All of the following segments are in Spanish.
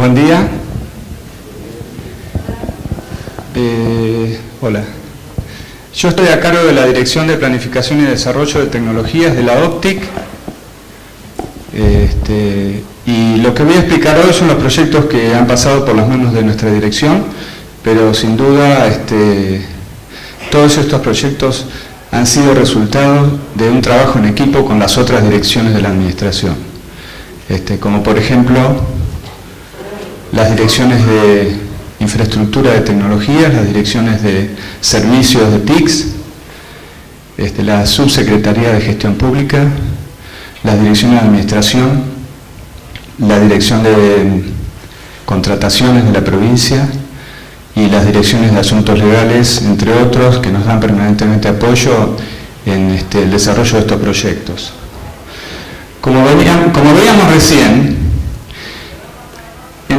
Buen día. Eh, hola. Yo estoy a cargo de la Dirección de Planificación y Desarrollo de Tecnologías de la OPTIC. Este, y lo que voy a explicar hoy son los proyectos que han pasado por las manos de nuestra dirección, pero sin duda este, todos estos proyectos han sido resultado de un trabajo en equipo con las otras direcciones de la Administración, este, como por ejemplo las direcciones de infraestructura de tecnologías, las direcciones de servicios de TICS, este, la subsecretaría de gestión pública, la dirección de administración, la dirección de contrataciones de la provincia y las direcciones de asuntos legales, entre otros, que nos dan permanentemente apoyo en este, el desarrollo de estos proyectos. Como, como veíamos recién,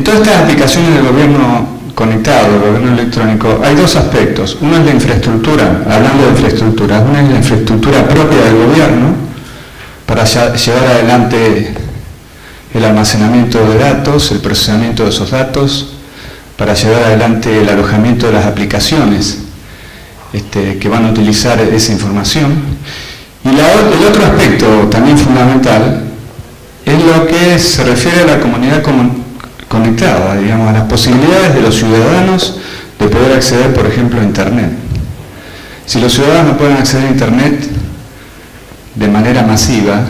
en todas estas aplicaciones del gobierno conectado, del gobierno electrónico, hay dos aspectos. Uno es la infraestructura, hablando de infraestructura, uno es la infraestructura propia del gobierno para llevar adelante el almacenamiento de datos, el procesamiento de esos datos, para llevar adelante el alojamiento de las aplicaciones este, que van a utilizar esa información. Y el otro aspecto también fundamental es lo que se refiere a la comunidad conectada, digamos, a las posibilidades de los ciudadanos de poder acceder, por ejemplo, a Internet. Si los ciudadanos no pueden acceder a Internet de manera masiva,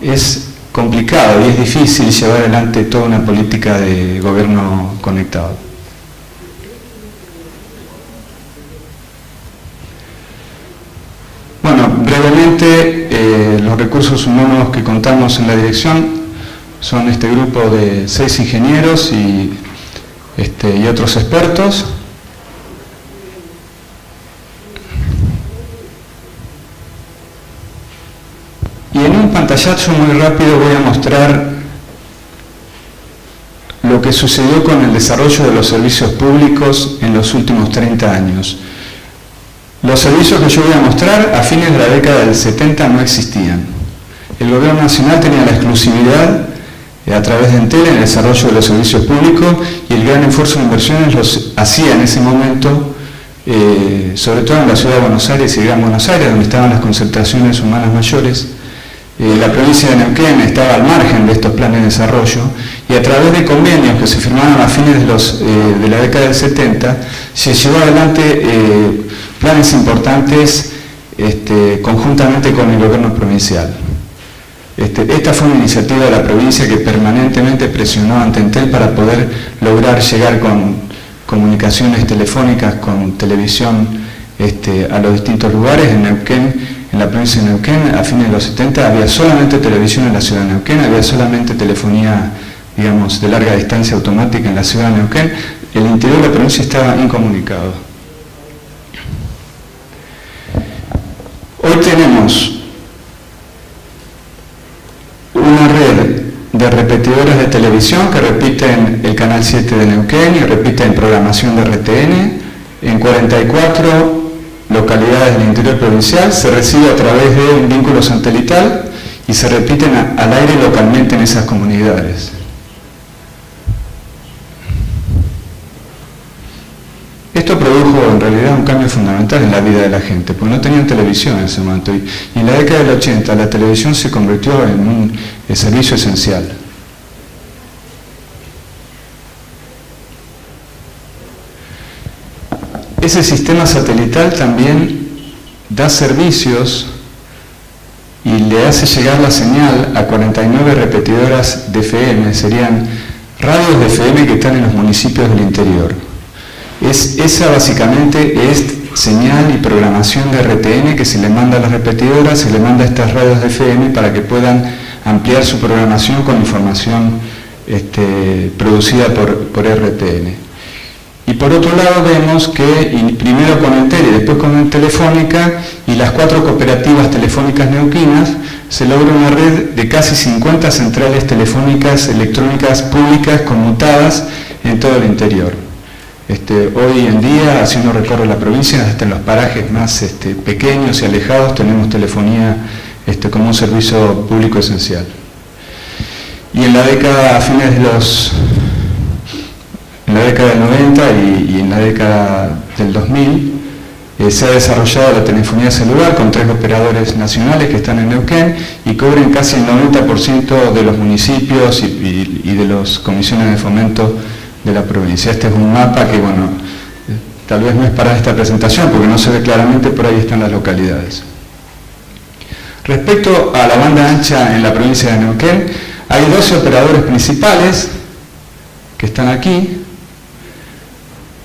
es complicado y es difícil llevar adelante toda una política de gobierno conectado. Bueno, brevemente, eh, los recursos humanos que contamos en la dirección son este grupo de seis ingenieros y, este, y otros expertos. Y en un pantallazo muy rápido voy a mostrar lo que sucedió con el desarrollo de los servicios públicos en los últimos 30 años. Los servicios que yo voy a mostrar a fines de la década del 70 no existían. El gobierno nacional tenía la exclusividad a través de Entel en el desarrollo de los servicios públicos y el gran esfuerzo de inversiones los hacía en ese momento, eh, sobre todo en la ciudad de Buenos Aires y Gran Buenos Aires, donde estaban las concentraciones humanas mayores. Eh, la provincia de Neuquén estaba al margen de estos planes de desarrollo y a través de convenios que se firmaron a fines de, los, eh, de la década del 70 se llevó adelante planes importantes este, conjuntamente con el gobierno provincial. Este, esta fue una iniciativa de la provincia que permanentemente presionó ante Entel para poder lograr llegar con comunicaciones telefónicas, con televisión este, a los distintos lugares. En Neuquén, en la provincia de Neuquén, a fines de los 70 había solamente televisión en la ciudad de Neuquén, había solamente telefonía, digamos, de larga distancia automática en la ciudad de Neuquén. El interior de la provincia estaba incomunicado. Hoy tenemos de repetidores de televisión que repiten el canal 7 de Neuquén y repiten programación de RTN en 44 localidades del interior provincial, se recibe a través de un vínculo satelital y se repiten al aire localmente en esas comunidades. Esto produjo en realidad un cambio fundamental en la vida de la gente, porque no tenían televisión en ese momento. Y, en la década del 80 la televisión se convirtió en un servicio esencial. Ese sistema satelital también da servicios y le hace llegar la señal a 49 repetidoras de FM, serían radios de FM que están en los municipios del interior. Es, esa básicamente es señal y programación de RTN que se le manda a las repetidoras, se le manda a estas radios de FM para que puedan ampliar su programación con información este, producida por, RTN. Y por otro lado vemos que primero con Entel y después con Telefónica y las cuatro cooperativas telefónicas neuquinas se logra una red de casi 50 centrales telefónicas electrónicas públicas conmutadas en todo el interior. Este, hoy en día, si uno recorre la provincia, hasta en los parajes más este, pequeños y alejados, tenemos telefonía este, como un servicio público esencial. Y en la década, a fines de los en la década del 90 y, en la década del 2000 eh, se ha desarrollado la telefonía celular con tres operadores nacionales que están en Neuquén y cubren casi el 90% de los municipios y, y de las comisiones de fomento de la provincia. Este es un mapa que, bueno, tal vez no es para esta presentación porque no se ve claramente, por ahí están las localidades. Respecto a la banda ancha en la provincia de Neuquén, hay 12 operadores principales que están aquí,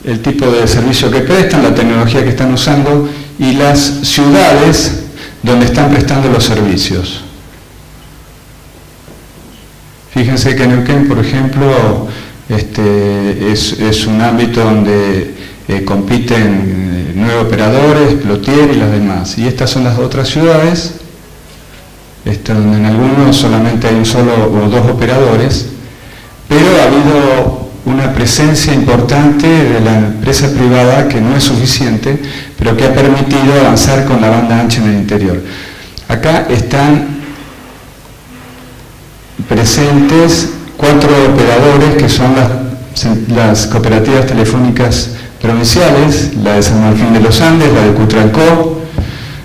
el tipo de servicio que prestan, la tecnología que están usando y las ciudades donde están prestando los servicios. Fíjense que Neuquén, por ejemplo, este, es, un ámbito donde eh, compiten eh, nueve operadores, Plotier y las demás. Y estas son las otras ciudades, este, donde en algunos solamente hay un solo o dos operadores, pero ha habido una presencia importante de la empresa privada que no es suficiente, pero que ha permitido avanzar con la banda ancha en el interior. Acá están presentes cuatro operadores que son las, cooperativas telefónicas provinciales, la de San Martín de los Andes, la de Cutrancó,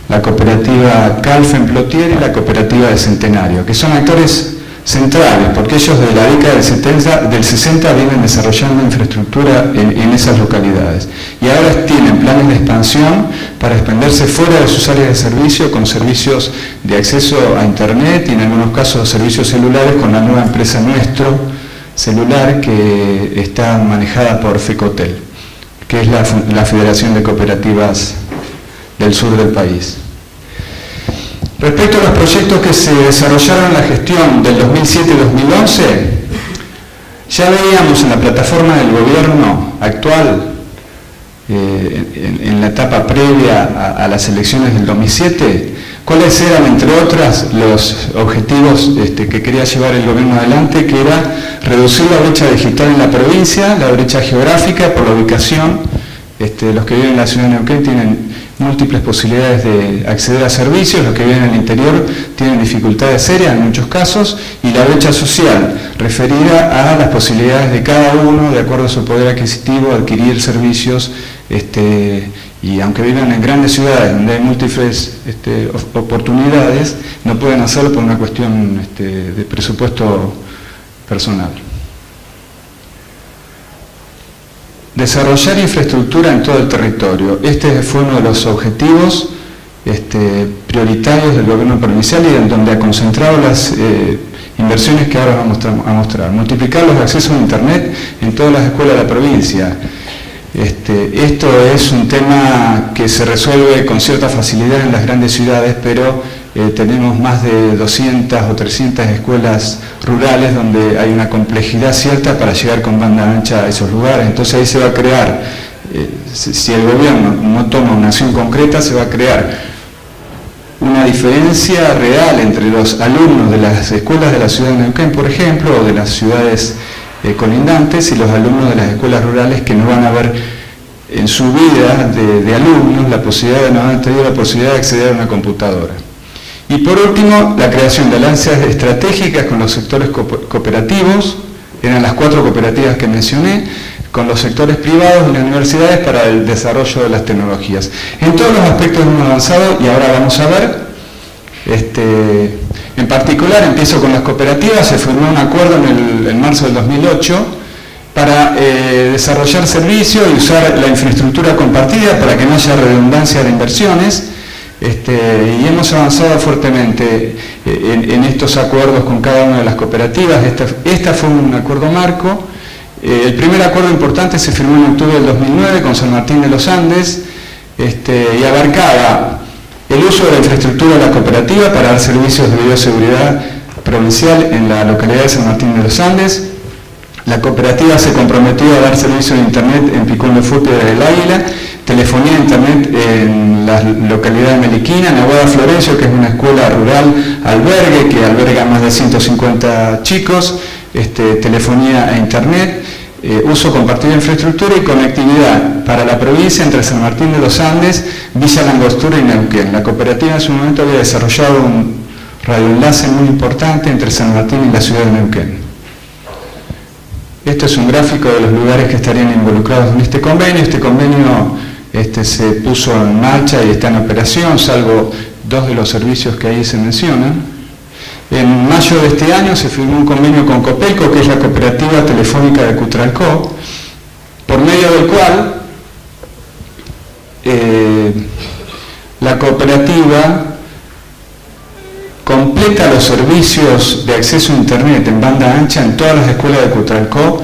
la cooperativa Calfen Plotier y la cooperativa de Centenario, que son actores centrales, porque ellos de la década del, 70, del 60 vienen desarrollando infraestructura en, esas localidades. Y ahora tienen planes de expansión para expandirse fuera de sus áreas de servicio con servicios de acceso a Internet y en algunos casos servicios celulares con la nueva empresa Nuestro Celular que está manejada por FECOTEL, que es la Federación de Cooperativas del sur del país. Respecto a los proyectos que se desarrollaron en la gestión del 2007-2011, ya veíamos en la plataforma del gobierno actual, eh, en, la etapa previa a, las elecciones del 2007, cuáles eran, entre otras, los objetivos este, que quería llevar el gobierno adelante, que era reducir la brecha digital en la provincia, la brecha geográfica por la ubicación. Este, los que viven en la ciudad de Neuquén tienen múltiples posibilidades de acceder a servicios, los que viven en el interior tienen dificultades serias en muchos casos, y la brecha social, referida a las posibilidades de cada uno, de acuerdo a su poder adquisitivo, adquirir servicios, este, y aunque vivan en grandes ciudades donde hay múltiples este, oportunidades, no pueden hacerlo por una cuestión este, de presupuesto personal. Desarrollar infraestructura en todo el territorio. Este fue uno de los objetivos este, prioritarios del gobierno provincial y en donde ha concentrado las eh, inversiones que ahora vamos a mostrar. Multiplicar los accesos a Internet en todas las escuelas de la provincia. Este, esto es un tema que se resuelve con cierta facilidad en las grandes ciudades, pero eh, tenemos más de 200 o 300 escuelas rurales donde hay una complejidad cierta para llegar con banda ancha a esos lugares. Entonces ahí se va a crear, eh, si el gobierno no toma una acción concreta, se va a crear una diferencia real entre los alumnos de las escuelas de la ciudad de Neuquén, por ejemplo, o de las ciudades eh, colindantes y los alumnos de las escuelas rurales que no van a ver en su vida de, alumnos la posibilidad, no han tenido la posibilidad de acceder a una computadora. Y por último, la creación de alianzas estratégicas con los sectores cooperativos, eran las cuatro cooperativas que mencioné, con los sectores privados y las universidades para el desarrollo de las tecnologías. En todos los aspectos hemos avanzado y ahora vamos a ver, este, en particular empiezo con las cooperativas, se firmó un acuerdo en, el, marzo del 2008 para eh, desarrollar servicios y usar la infraestructura compartida para que no haya redundancia de inversiones este, y hemos avanzado fuertemente eh, en, estos acuerdos con cada una de las cooperativas. Esta, fue un acuerdo marco. Eh, el primer acuerdo importante se firmó en octubre del 2009 con San Martín de los Andes este, y abarcaba el uso de la infraestructura de la cooperativa para dar servicios de bioseguridad provincial en la localidad de San Martín de los Andes. La cooperativa se comprometió a dar servicios de Internet en Picón de Fútbol del Águila telefonía internet en la localidad de Meliquina, en Florencio, que es una escuela rural albergue que alberga más de 150 chicos, este, telefonía e internet, eh, uso compartido de infraestructura y conectividad para la provincia entre San Martín de los Andes, Villa Langostura y Neuquén. La cooperativa en su momento había desarrollado un radioenlace muy importante entre San Martín y la ciudad de Neuquén. Este es un gráfico de los lugares que estarían involucrados en este convenio. Este convenio este, se puso en marcha y está en operación, salvo dos de los servicios que ahí se mencionan. En mayo de este año se firmó un convenio con Copelco, que es la cooperativa telefónica de Cutralcó, por medio del cual eh, la cooperativa completa los servicios de acceso a Internet en banda ancha en todas las escuelas de Cutralcó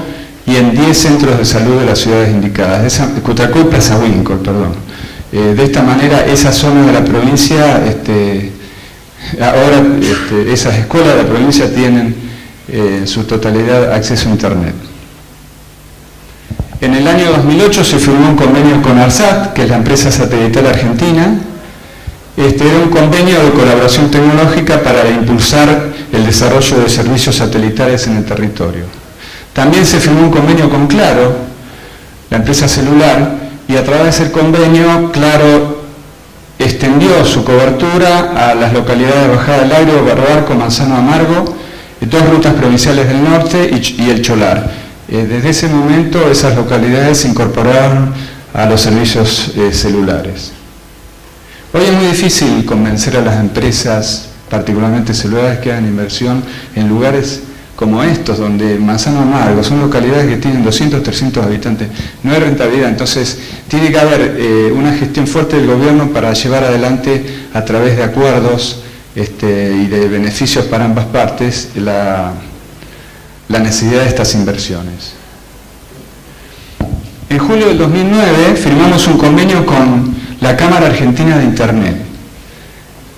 y en 10 centros de salud de las ciudades indicadas, de Plaza Wincor, perdón. Eh, de esta manera, esa zona de la provincia, este, ahora este, esas escuelas de la provincia tienen en eh, su totalidad acceso a Internet. En el año 2008 se firmó un convenio con ARSAT, que es la empresa satelital argentina. Este era un convenio de colaboración tecnológica para impulsar el desarrollo de servicios satelitales en el territorio. También se firmó un convenio con Claro, la empresa celular, y a través del convenio Claro extendió su cobertura a las localidades de Bajada del Agrio, Barbarco, Manzano Amargo, dos rutas provinciales del norte y el Cholar. Eh, desde ese momento esas localidades se incorporaron a los servicios eh, celulares. Hoy es muy difícil convencer a las empresas, particularmente celulares, que hagan inversión en lugares como estos, donde Manzano Amargo, son localidades que tienen 200, 300 habitantes, no hay rentabilidad, entonces tiene que haber eh, una gestión fuerte del gobierno para llevar adelante a través de acuerdos este, y de beneficios para ambas partes la, la necesidad de estas inversiones. En julio del 2009 firmamos un convenio con la Cámara Argentina de Internet.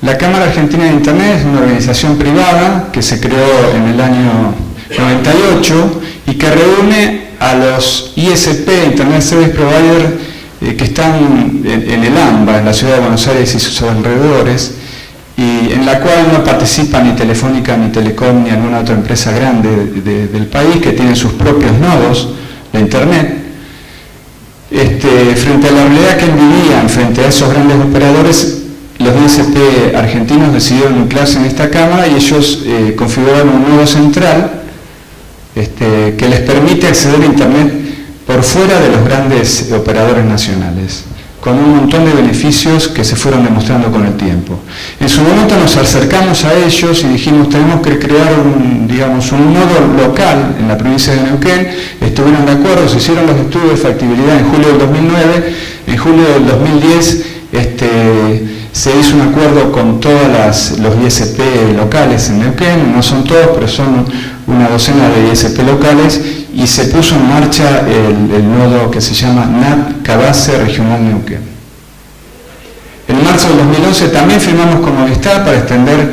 La Cámara Argentina de Internet es una organización privada que se creó en el año 98 y que reúne a los ISP, Internet Service Provider, eh, que están en, el AMBA, en la ciudad de Buenos Aires y sus alrededores, y en la cual no participa ni Telefónica, ni Telecom, ni alguna otra empresa grande del país que tiene sus propios nodos de Internet. Este, frente a la realidad que vivían, frente a esos grandes operadores, los DSP argentinos decidieron nuclearse en esta Cámara y ellos eh, configuraron un nodo central este, que les permite acceder a Internet por fuera de los grandes operadores nacionales con un montón de beneficios que se fueron demostrando con el tiempo. En su momento nos acercamos a ellos y dijimos tenemos que crear un, digamos, un nodo local en la provincia de Neuquén, estuvieron de acuerdo, se hicieron los estudios de factibilidad en julio del 2009, en julio del 2010 este, se hizo un acuerdo con todos los ISP locales en Neuquén, no son todos, pero son una docena de ISP locales, y se puso en marcha el, nodo que se llama NAT Cabase Regional Neuquén. En marzo del 2011 también firmamos con Movistar para extender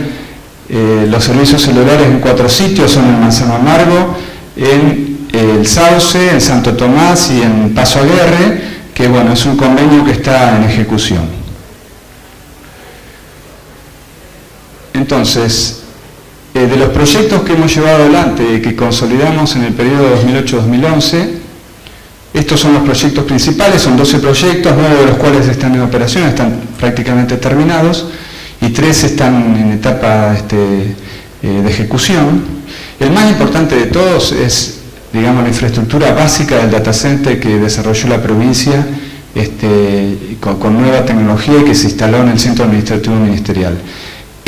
eh, los servicios celulares en cuatro sitios, son en Manzano Amargo, en El Sauce, en Santo Tomás y en Paso Aguerre, que bueno, es un convenio que está en ejecución. Entonces, eh, de los proyectos que hemos llevado adelante y que consolidamos en el periodo 2008-2011, estos son los proyectos principales, son 12 proyectos, 9 de los cuales están en operación, están prácticamente terminados, y 3 están en etapa este, eh, de ejecución. El más importante de todos es, digamos, la infraestructura básica del data center que desarrolló la provincia este, con nueva tecnología y que se instaló en el centro administrativo ministerial.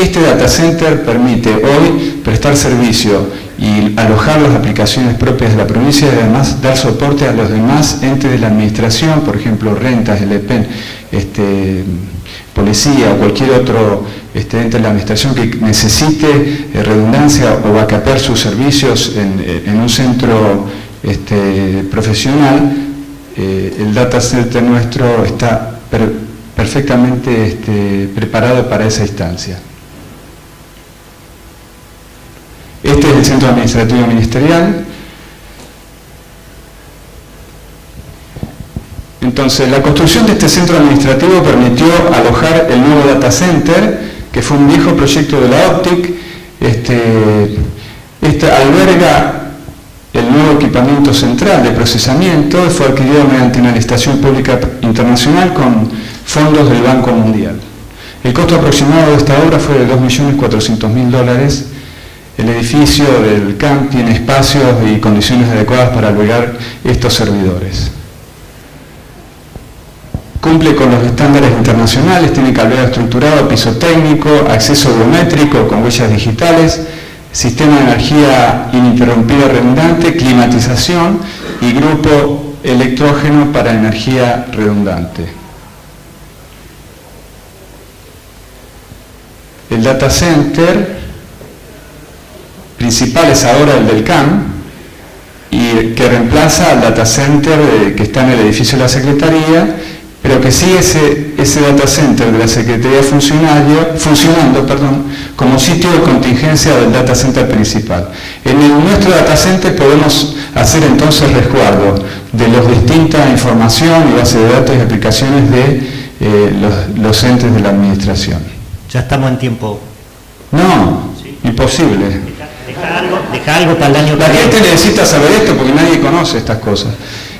Este data center permite hoy prestar servicio y alojar las aplicaciones propias de la provincia y además dar soporte a los demás entes de la administración, por ejemplo, rentas, el EPEN, este, policía o cualquier otro este, ente de la administración que necesite eh, redundancia o vacapear sus servicios en, un centro este, profesional, eh, el data center nuestro está perfectamente preparado para esa instancia. Este es el centro administrativo ministerial. Entonces, la construcción de este centro administrativo permitió alojar el nuevo data center, que fue un viejo proyecto de la OPTIC. Este, este alberga el nuevo equipamiento central de procesamiento, fue adquirido mediante una licitación pública internacional con fondos del Banco Mundial. El costo aproximado de esta obra fue de 2.400.000 dólares el edificio del CAMP tiene espacios y condiciones adecuadas para albergar estos servidores. Cumple con los estándares internacionales, tiene cableado estructurado, piso técnico, acceso biométrico con huellas digitales, sistema de energía ininterrumpida redundante, climatización y grupo electrógeno para energía redundante. El data center principal es ahora el del CAM y que reemplaza al data center que está en el edificio de la Secretaría pero que sigue ese, ese data center de la Secretaría funcionando perdón, como sitio de contingencia del data center principal. En el, nuestro data center podemos hacer entonces resguardo de la distinta información y base de datos y aplicaciones de eh, los, entes de la administración. Ya estamos en tiempo. No, imposible. Deja, algo, para el año La gente necesita saber esto porque nadie conoce estas cosas.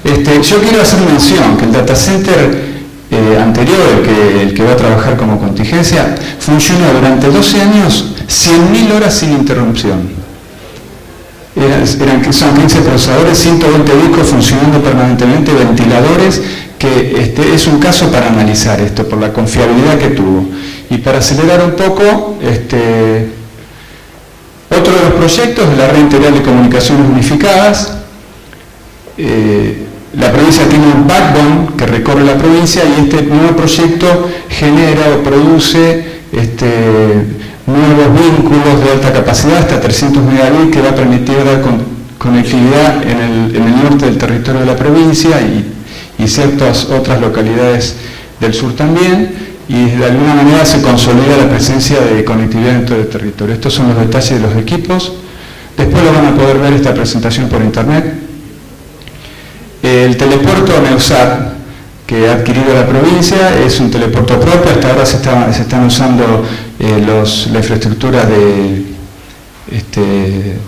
Este, yo quiero hacer mención que el data center eh, anterior, el que, el que va a trabajar como contingencia, funcionó durante 12 años 100.000 horas sin interrupción. Eran, eran, son 15 procesadores, 120 discos funcionando permanentemente, ventiladores, que este, es un caso para analizar esto, por la confiabilidad que tuvo. Y para acelerar un poco, este, otro de los proyectos de la Red Integral de Comunicaciones Unificadas, eh, la provincia tiene un backbone que recorre la provincia y este nuevo proyecto genera o produce este, nuevos vínculos de alta capacidad hasta 300 megabits que va a permitir dar conectividad en el, norte del territorio de la provincia y, ciertas otras localidades del sur también y de alguna manera se consolida la presencia de conectividad en todo el territorio. Estos son los detalles de los equipos. Después lo van a poder ver esta presentación por internet. El telepuerto Neusat que ha adquirido la provincia es un telepuerto propio, hasta ahora se, están usando eh, la infraestructura este,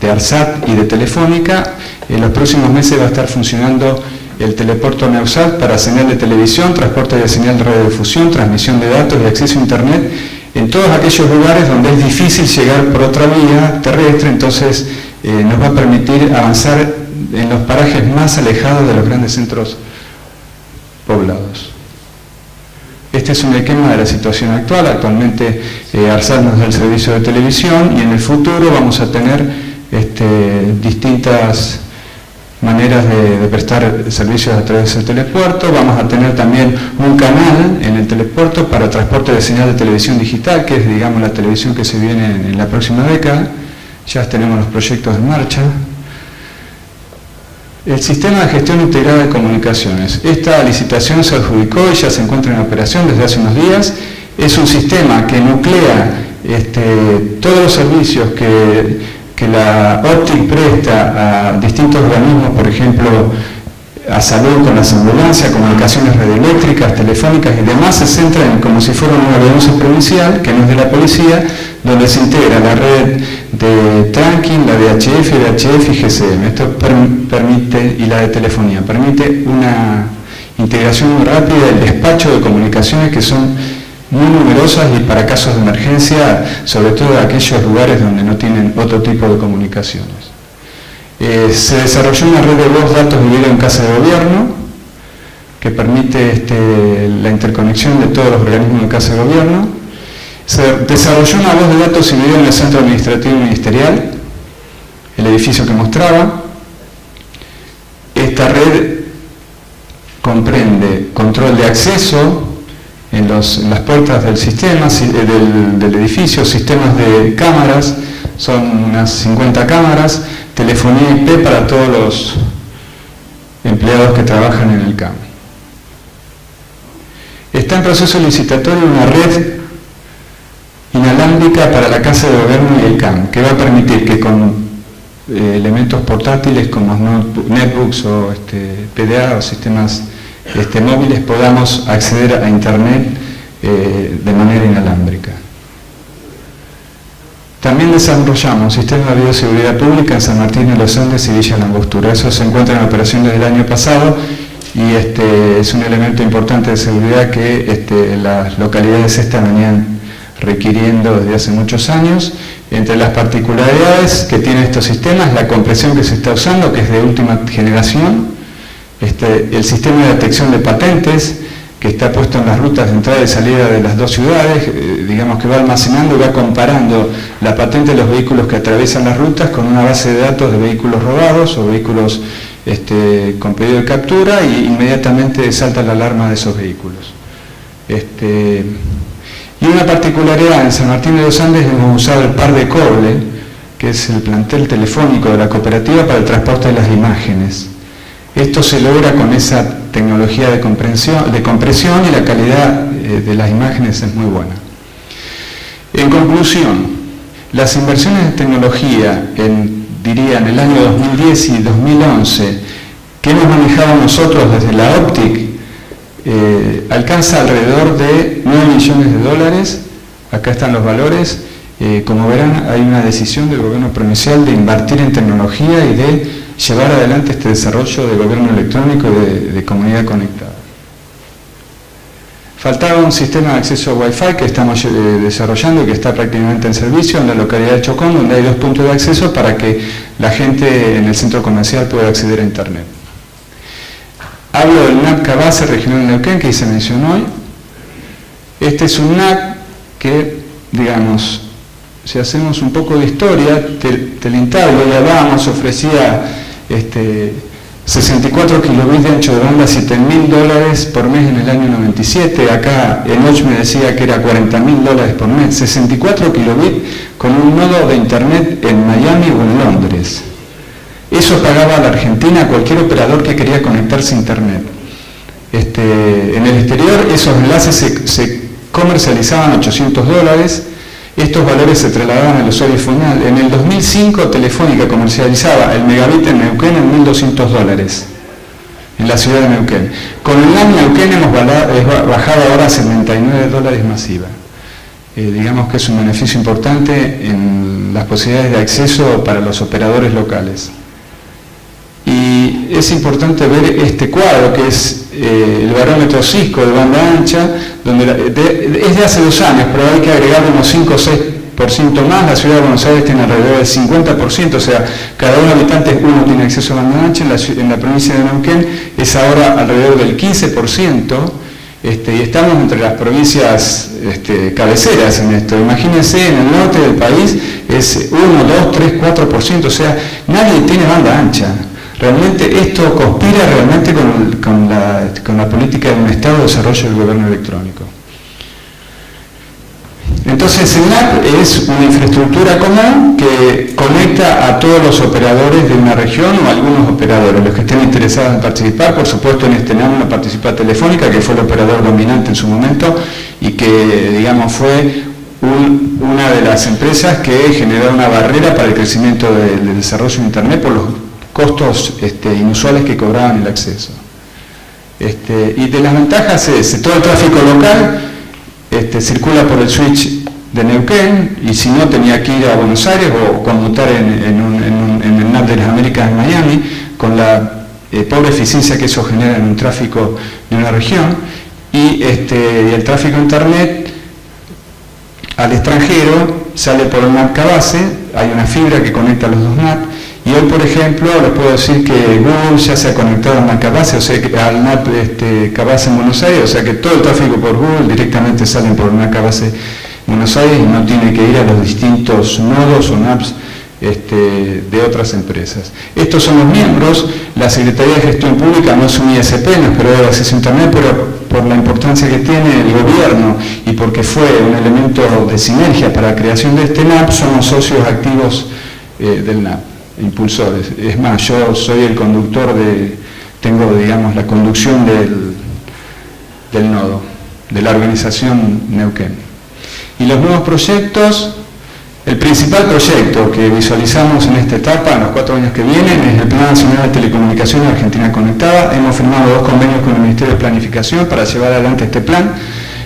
de ARSAT y de Telefónica. En los próximos meses va a estar funcionando el telepuerto Neusat para señal de televisión, transporte de señal de radiodifusión, transmisión de datos y acceso a Internet en todos aquellos lugares donde es difícil llegar por otra vía terrestre, entonces eh, nos va a permitir avanzar en los parajes más alejados de los grandes centros poblados. Este es un esquema de la situación actual. Actualmente eh, nos da el servicio de televisión y en el futuro vamos a tener este, distintas maneras de, prestar servicios a través del telepuerto. Vamos a tener también un canal en el telepuerto para transporte de señal de televisión digital, que es digamos la televisión que se viene en la próxima década. Ya tenemos los proyectos en marcha. El sistema de gestión integrada de comunicaciones. Esta licitación se adjudicó y ya se encuentra en operación desde hace unos días. Es un sistema que nuclea este, todos los servicios que, que la OPTIC presta a distintos organismos, por ejemplo, a salud con las ambulancias, comunicaciones radioeléctricas, telefónicas y demás, se centra en como si fuera una denuncia provincial, que no es de la policía, donde se integra la red de tracking, la de HF, DHF y GCM. Esto permite, y la de telefonía, permite una integración rápida del despacho de comunicaciones que son muy numerosas y para casos de emergencia, sobre todo en aquellos lugares donde no tienen otro tipo de comunicaciones. Eh, se desarrolló una red de voz, datos y video en casa de gobierno que permite este, la interconexión de todos los organismos de casa de gobierno. Se desarrolló una voz de datos y video en el centro administrativo ministerial, el edificio que mostraba. Esta red comprende control de acceso en, las puertas del sistema, del, del edificio, sistemas de cámaras, son unas 50 cámaras, telefonía IP para todos los empleados que trabajan en el campo. Está en proceso licitatorio una red inalámbrica para la Casa de Gobierno y el CAM, que va a permitir que con eh, elementos portátiles como netbooks o este, PDA o sistemas este, móviles podamos acceder a Internet eh, de manera inalámbrica. También desarrollamos un sistema de bioseguridad pública en San Martín de los Andes y Villa Langostura. Eso se encuentra en operación desde el año pasado y este, es un elemento importante de seguridad que este, las localidades estas venían requiriendo desde hace muchos años. Entre las particularidades que tienen estos sistemas, la compresión que se está usando, que es de última generación, este, el sistema de detección de patentes, que está puesto en las rutas de entrada y salida de las dos ciudades, eh, digamos que va almacenando y va comparando la patente de los vehículos que atraviesan las rutas con una base de datos de vehículos robados o vehículos este, con pedido de captura y inmediatamente salta la alarma de esos vehículos. Este, y una particularidad, en San Martín de los Andes hemos usado el par de cobre, que es el plantel telefónico de la cooperativa para el transporte de las imágenes. Esto se logra con esa tecnología de compresión, de compresión y la calidad eh, de las imágenes es muy buena. En conclusión, las inversiones en tecnología, en, diría en el año 2010 y 2011, que hemos manejado nosotros desde la OPTIC, eh, alcanza alrededor de 9 millones de dólares. Acá están los valores. Eh, como verán, hay una decisión del gobierno provincial de invertir en tecnología y de llevar adelante este desarrollo de gobierno electrónico y de, comunidad conectada. Faltaba un sistema de acceso a Wi-Fi que estamos eh, desarrollando y que está prácticamente en servicio en la localidad de Chocón, donde hay dos puntos de acceso para que la gente en el centro comercial pueda acceder a Internet. Hablo del NAP Cabase Regional Neuquén, que se mencionó hoy. Este es un NAP que, digamos, si hacemos un poco de historia, Telintablo, ya hablábamos, ofrecía este, 64 kilobits de ancho de banda, 7 mil dólares por mes en el año 97. Acá Enoch me decía que era 40 mil dólares por mes. 64 kilobits con un nodo de internet en Miami o en Londres. Eso pagaba a la Argentina cualquier operador que quería conectarse a internet. Este, en el exterior esos enlaces se, se comercializaban 800 dólares estos valores se trasladaban al usuario final. En el 2005 Telefónica comercializaba el megabit en Neuquén en 1.200 dólares en la ciudad de Neuquén. Con el NAM Neuquén hemos bajado ahora a 79 dólares masiva. Eh, digamos que es un beneficio importante en las posibilidades de acceso para los operadores locales. Y es importante ver este cuadro que es eh, el barómetro Cisco de banda ancha, donde es de hace dos años, pero hay que agregar unos 5 o 6% más, la ciudad de Buenos Aires tiene alrededor del 50%, o sea, cada uno habitante uno tiene acceso a banda ancha, en la, provincia de Neuquén es ahora alrededor del 15%, este, y estamos entre las provincias este, cabeceras en esto. Imagínense, en el norte del país es 1, 2, 3, 4%, o sea, nadie tiene banda ancha. Realmente esto conspira realmente con, la, política de un Estado de desarrollo del gobierno electrónico. Entonces el NAP es una infraestructura común que conecta a todos los operadores de una región o algunos operadores, los que estén interesados en participar. Por supuesto en este NAP no participa Telefónica, que fue el operador dominante en su momento y que digamos fue una de las empresas que generó una barrera para el crecimiento del desarrollo de Internet por los costos este, inusuales que cobraban el acceso. Este, y de las ventajas es, todo el tráfico local este, circula por el switch de Neuquén y si no tenía que ir a Buenos Aires o conmutar en, el NAP de las Américas en Miami con la eh, pobre eficiencia que eso genera en un tráfico de una región y, el tráfico internet al extranjero sale por el NAP base, hay una fibra que conecta los dos NAP y hoy, por ejemplo, les puedo decir que Google ya se ha conectado al NAP o sea, al NAP este, Cabase en Buenos Aires, o sea que todo el tráfico por Google directamente sale por el NAP Cabase en Buenos Aires y no tiene que ir a los distintos nodos o NAPs este, de otras empresas. Estos son los miembros, la Secretaría de Gestión Pública no es un ISP, no es de acceso a Internet, pero por la importancia que tiene el gobierno y porque fue un elemento de sinergia para la creación de este NAP, somos socios activos eh, del NAP impulsores. Es más, yo soy el conductor de, tengo, digamos, la conducción del, del nodo, de la organización Neuquén. Y los nuevos proyectos, el principal proyecto que visualizamos en esta etapa, en los cuatro años que vienen, es el Plan Nacional de Telecomunicaciones Argentina Conectada. Hemos firmado dos convenios con el Ministerio de Planificación para llevar adelante este plan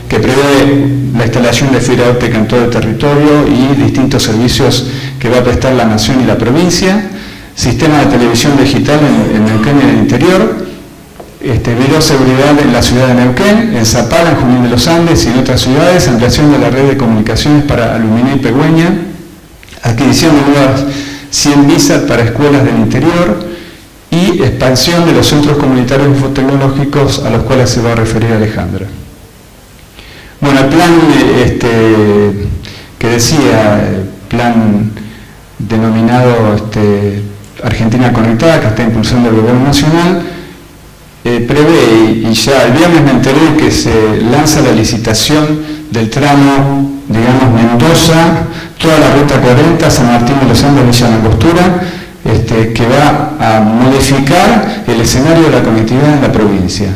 que prevé la instalación de fibra óptica en todo el territorio y distintos servicios que va a prestar la nación y la provincia, sistema de televisión digital en, Neuquén y en el interior, este, seguridad en la ciudad de Neuquén, en Zapala, en Junín de los Andes y en otras ciudades, ampliación de la red de comunicaciones para Aluminé y Pegüeña, adquisición de nuevas 100 visas para escuelas del interior y expansión de los centros comunitarios infotecnológicos a los cuales se va a referir Alejandra. Bueno, el plan este, que decía, plan denominado este, Argentina Conectada, que está impulsando el Gobierno Nacional, eh, prevé, y ya el viernes me enteré que se lanza la licitación del tramo, digamos, Mendoza, toda la ruta 40, San Martín de los Andes, Villa Angostura, este, que va a modificar el escenario de la conectividad en la provincia,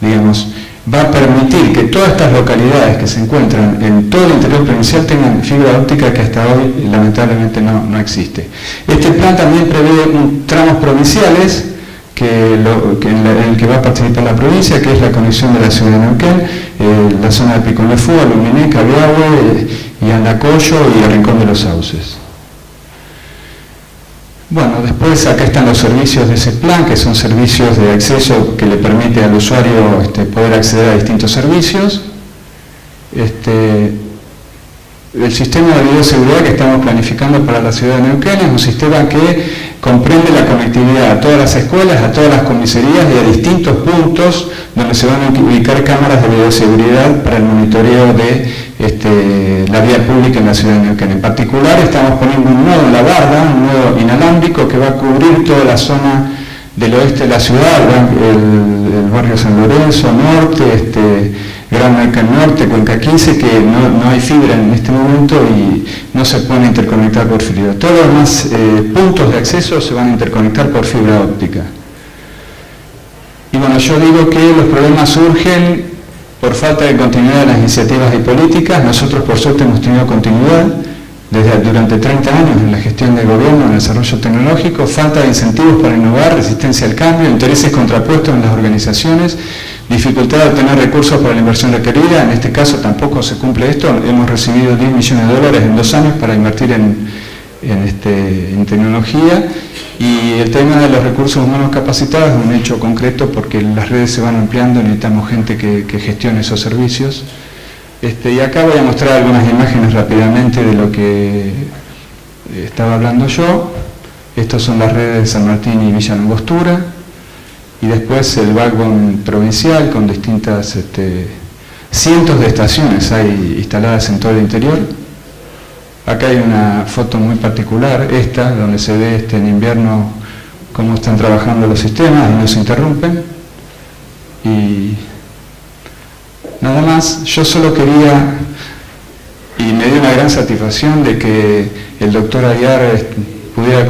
digamos va a permitir que todas estas localidades que se encuentran en todo el interior provincial tengan fibra óptica que hasta hoy lamentablemente no, existe. Este plan también prevé tramos provinciales que en, el que va a participar la provincia, que es la conexión de la ciudad de Neuquén, eh, la zona de Piconefú, Aluminé, Cabiahue eh, y Andacoyo y el Rincón de los Sauces. Bueno, después acá están los servicios de ese plan, que son servicios de acceso que le permite al usuario este, poder acceder a distintos servicios. Este, el sistema de videoseguridad que estamos planificando para la ciudad de Neuquén es un sistema que comprende la conectividad a todas las escuelas, a todas las comisarías y a distintos puntos donde se van a ubicar cámaras de videoseguridad para el monitoreo de este, la vía pública en la ciudad de Neuquén. En particular estamos poniendo un nodo en la barda, un nodo inalámbrico que va a cubrir toda la zona del oeste de la ciudad, el, barrio San Lorenzo, norte, este, Gran Neuquén Norte, Cuenca 15, que no, hay fibra en este momento y no se pueden interconectar por fibra. Todos los demás eh, puntos de acceso se van a interconectar por fibra óptica. Y bueno, yo digo que los problemas surgen por falta de continuidad de las iniciativas y políticas. Nosotros por suerte hemos tenido continuidad desde, durante 30 años en la gestión del gobierno, en el desarrollo tecnológico, falta de incentivos para innovar, resistencia al cambio, intereses contrapuestos en las organizaciones, dificultad de obtener recursos para la inversión requerida. En este caso tampoco se cumple esto. Hemos recibido 10 millones de dólares en dos años para invertir en, este, en tecnología y el tema de los recursos humanos capacitados es un hecho concreto porque las redes se van ampliando, necesitamos gente que, gestione esos servicios. Este, y acá voy a mostrar algunas imágenes rápidamente de lo que estaba hablando yo. Estas son las redes de San Martín y Villa. Y después el backbone provincial con distintas, este, cientos de estaciones hay instaladas en todo el interior. Acá hay una foto muy particular, esta, donde se ve este, en invierno cómo están trabajando los sistemas y no se interrumpen. Y nada más, yo solo quería, y me dio una gran satisfacción de que el doctor Ayar pudiera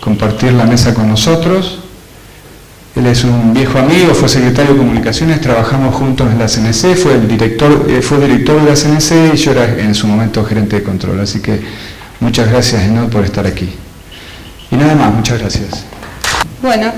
compartir la mesa con nosotros él es un viejo amigo, fue secretario de comunicaciones, trabajamos juntos en la CNC, fue, director, eh, fue director de la CNC y yo era en su momento gerente de control. Así que muchas gracias, Enod, por estar aquí. Y nada más, muchas gracias. Bueno.